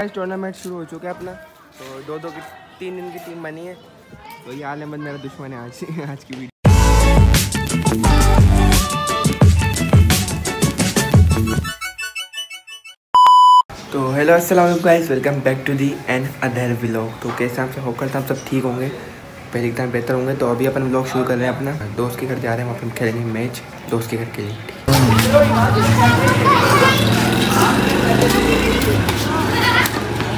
आज टूर्नामेंट शुरू हो चुका है अपना। तो दो दो की तीन दिन की टीम बनी है। तो ये आलम बंद मेरा दुश्मन है आज आज की वीडियो तो हेलो अस्सलाम guys welcome back to the another vlog तो कैसे आप सब होकर सब सब ठीक होंगे। पहले एकदम बेहतर होंगे तो अभी अपन व्लॉग शुरू कर रहे हैं अपना। दोस्त के घर जा रहे हैं अपन खेलेंगे मैच दोस्त के घर के लिए।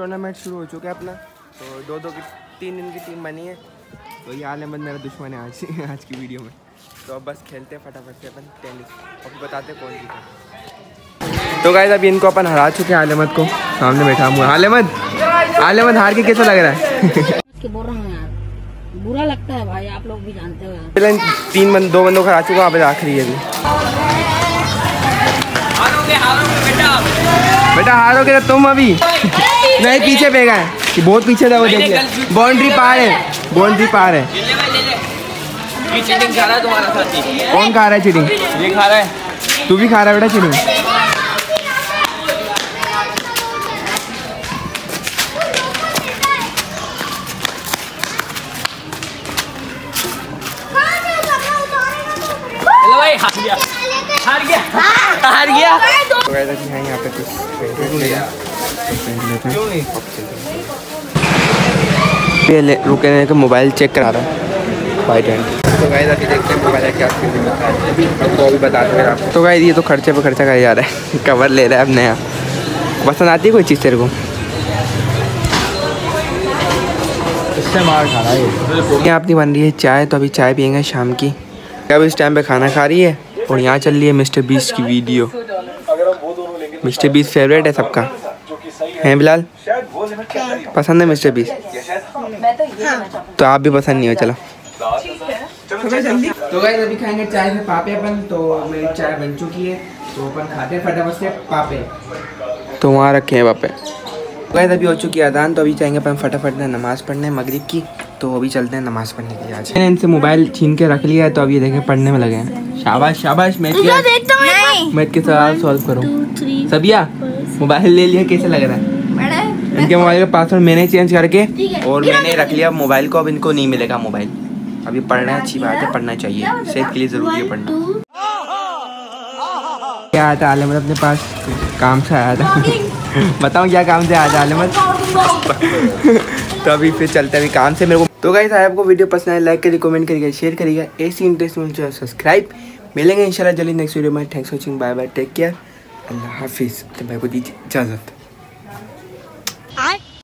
टूर्नामेंट शुरू हो चुका है अपना। तो दो दो की तीन दिन की टीम बनी है। तो ये आलम बंद मेरा दुश्मन है आज आज की वीडियो में। तो अब बस खेलते हैं फटाफट से अपन टेनिस और फिर बताते कौन जीता तो गाइस अभी इनको अपन हरा चुके हैं आलमद को। सामने बैठा हुआ आलमद आलमद हार के कैसा लग रहा है? के बोल रहा हूँ यार। बुरा लगता है भाई आप लोग भी जानते हो तीन बंद दो बंदों को हरा चुका आखिरी है अभी। बेटा हारोगे तो तुम अभी? नहीं पीछे फेंका है बहुत पीछे था वो देखिए। बाउंड्री पार है। बाउंड्री पार है। ये चीटिंग खा रहा है तुम्हारा साथी। कौन खा रहा है चीटिंग ये खा रहा है। तू भी खा रहा है बेटा चीटिंग भाई हार गया। हार गया। हार गया। तो यहाँ पे कुछ पेंट लेते हैं क्यों नहीं ये ले रुके हैं कि मोबाइल चेक करा रहा है। वाइट हैंड तो गाइस अभी देखते हैं मोबाइल क्या आपको अभी बताते हैं। आपको तो गाइस ये तो खर्चे पे खर्चा कर जा रहा है। कवर ले रहा है अब नया। पसंद आती है कोई चीज़ तेरे को? इससे मार खा रहा है यहाँ अपनी बन रही है चाय तो अभी चाय पियेंगे शाम की। अब इस टाइम पे खाना खा रही है? और यहाँ चल रही है मिस्टर बीस की वीडियो मिस्टर बीस फेवरेट है सबका। हैं बिलाल? पसंद है मिस्टर बीस? तो आप भी पसंद नहीं हो चलो। तो गाइस अभी खाएँगे चाय से पापे अपन तो मेरी चाय बन चुकी है तो अपन खाते हैं फटाफट से पापे। तो वहाँ रखे हैं पापे। गाइस अभी हो चुकी है अदान तो अभी चाहेंगे अपन फटाफट से नमाज़ पढ़ने मगरिब की तो अभी चलते हैं नमाज़ पढ़ने के लिए आज। मैंने इनसे मोबाइल छीन के रख लिया है तो अभी ये देखें पढ़ने में लगे हैं। शाबाश शाबाश मैथ के मैथ के सवाल सॉल्व करो? सबिया मोबाइल ले लिया कैसे लग रहा है? इनके मोबाइल का पासवर्ड मैंने चेंज करके और मैंने रख लिया। मोबाइल। को अब इनको नहीं मिलेगा मोबाइल। अभी पढ़ना अच्छी बात है पढ़ना चाहिए। सेहत के लिए ज़रूरी है पढ़ना। क्या आया था आलमद अपने पास? काम से आया था। बताऊँ क्या काम से आया था आलमद तो अभी फिर चलते हैं अभी काम से मेरे को। तो गाइस आपको वीडियो पसंद आए लाइक करिए कमेंट करिएगा शेयर करिएगा ऐसी इंटरेस्ट सब्सक्राइब मिलेंगे इंशाल्लाह जल्दी नेक्स्ट वीडियो में। Thanks watching bye bye take care अल्लाह हाफिज़ तो मेरे को दीजिए इजाज़त